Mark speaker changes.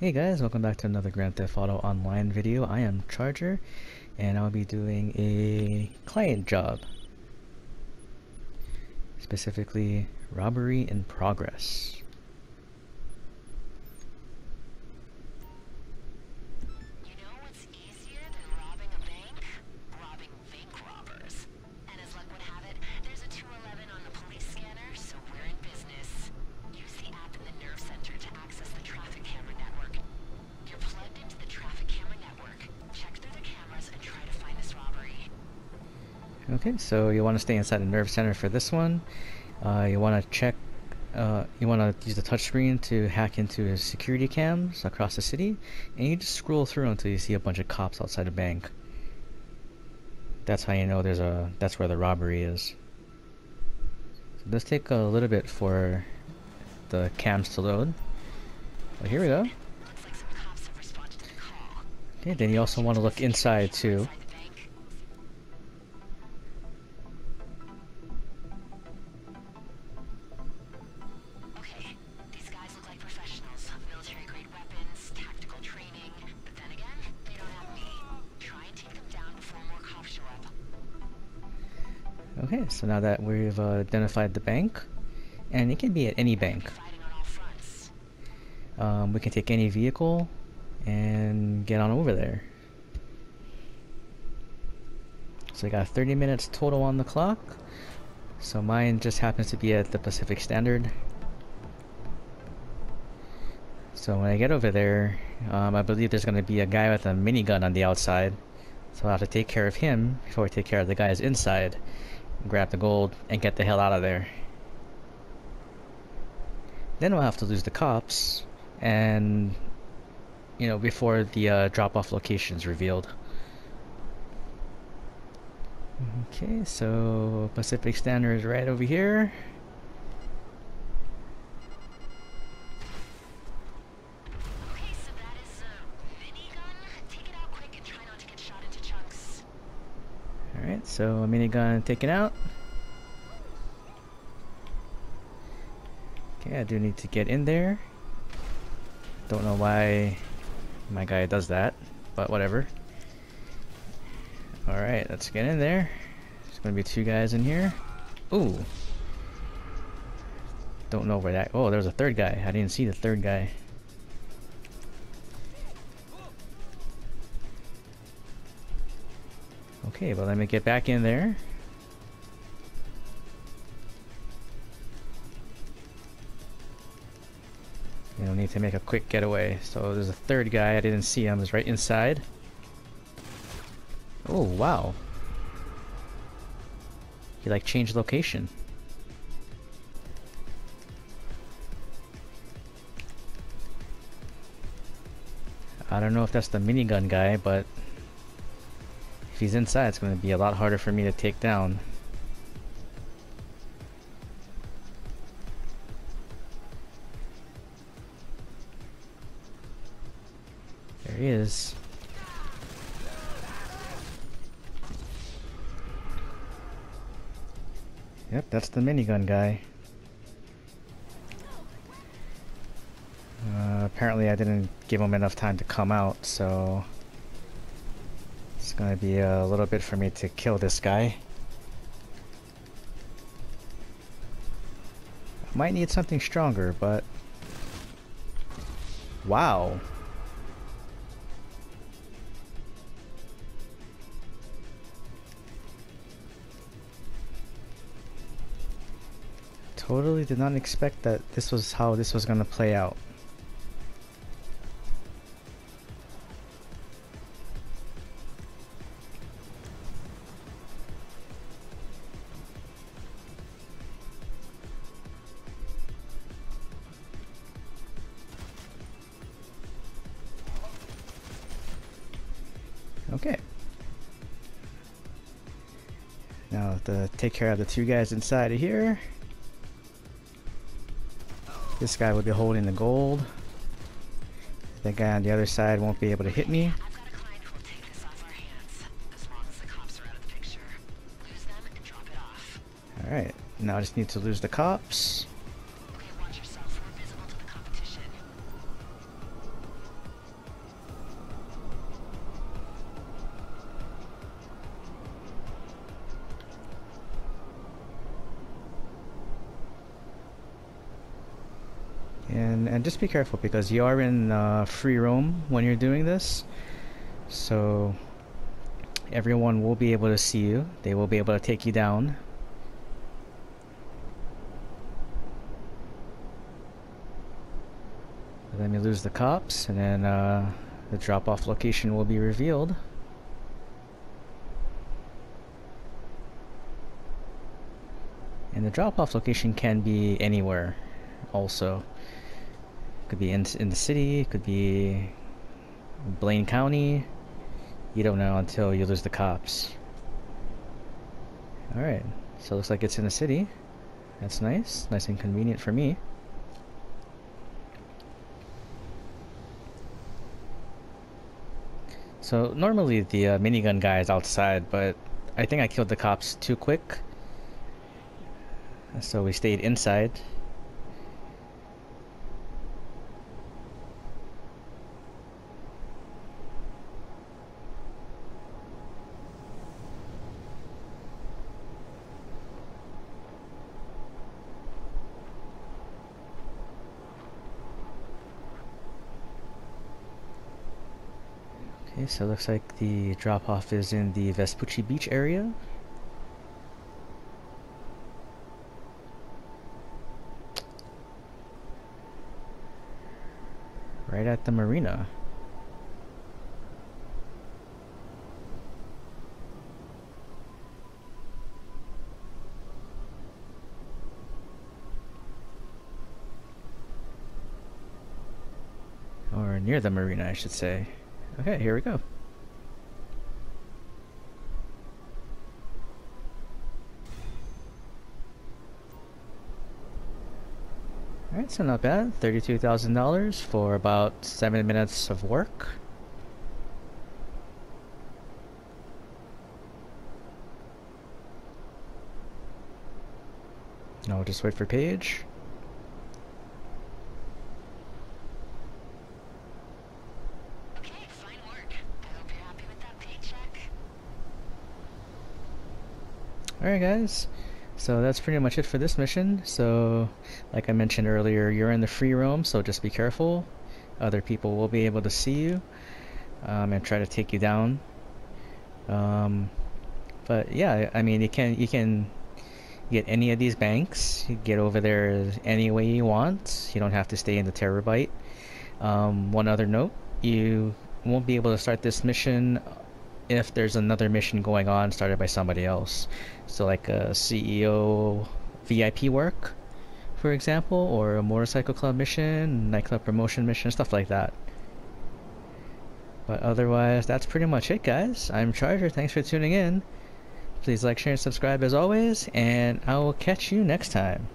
Speaker 1: Hey guys, welcome back to another Grand Theft Auto Online video. I am Charger, and I'll be doing a client job. Specifically, robbery in progress. Okay, so you want to stay inside the nerve center for this one. Uh, you want to check, uh, you want to use the touchscreen to hack into security cams across the city, and you just scroll through until you see a bunch of cops outside a bank. That's how you know there's a, that's where the robbery is. So let's take a little bit for the cams to load. Well, here we go.
Speaker 2: Looks like some cops have responded to the call.
Speaker 1: Okay, then you also want to look inside too.
Speaker 2: Okay,
Speaker 1: so now that we've uh, identified the bank, and it can be at any bank. Um, we can take any vehicle and get on over there. So we got 30 minutes total on the clock. So mine just happens to be at the Pacific Standard. So when I get over there, um, I believe there's going to be a guy with a minigun on the outside. So I'll have to take care of him before I take care of the guys inside. Grab the gold and get the hell out of there. Then we'll have to lose the cops and you know before the uh, drop-off location is revealed. Okay, so Pacific Standard is right over here.
Speaker 2: So a minigun
Speaker 1: taken out. Okay, I do need to get in there. Don't know why my guy does that, but whatever. Alright, let's get in there. There's gonna be two guys in here. Ooh. Don't know where that. Oh, there's a third guy. I didn't see the third guy. Okay, well let me get back in there. You don't need to make a quick getaway. So there's a third guy. I didn't see him. He's right inside. Oh, wow. He like changed location. I don't know if that's the minigun guy, but he's inside, it's going to be a lot harder for me to take down. There he is. Yep, that's the minigun guy. Uh, apparently I didn't give him enough time to come out, so... Gonna be a little bit for me to kill this guy. Might need something stronger, but... Wow! Totally did not expect that this was how this was gonna play out. Now to take care of the two guys inside of here. This guy will be holding the gold. That guy on the other side won't be able to hit me.
Speaker 2: I've got a client who will take this off our hands. As long as the cops are out of the picture. Lose them and drop it off.
Speaker 1: Alright, now I just need to lose the cops.
Speaker 2: And
Speaker 1: and just be careful because you are in uh, free roam when you're doing this. So everyone will be able to see you. They will be able to take you down. Then you lose the cops, and then uh, the drop-off location will be revealed. And the drop-off location can be anywhere, also. Could be in in the city, could be Blaine County. You don't know until you lose the cops. Alright, so looks like it's in the city. That's nice. Nice and convenient for me. So normally the uh, minigun guy is outside, but I think I killed the cops too quick. So we stayed inside. Okay, so it looks like the drop-off is in the Vespucci Beach area. Right at the marina. Or near the marina, I should say. Okay, here we go. Alright, so not bad. $32,000 for about 7 minutes of work. Now we'll just wait for Paige.
Speaker 2: Okay, fine work. I hope you're happy with that paycheck.
Speaker 1: Alright guys, so that's pretty much it for this mission. So, like I mentioned earlier, you're in the free roam, so just be careful. Other people will be able to see you um, and try to take you down. Um, but yeah, I mean, you can you can get any of these banks. You get over there any way you want. You don't have to stay in the Terrorbyte. Um, one other note: you won't be able to start this mission if there's another mission going on started by somebody else. So like a CEO VIP work, for example, or a motorcycle club mission, nightclub promotion mission, stuff like that. But otherwise, that's pretty much it, guys. I'm Charger. Thanks for tuning in. Please like, share, and subscribe as always, and I will catch you next time.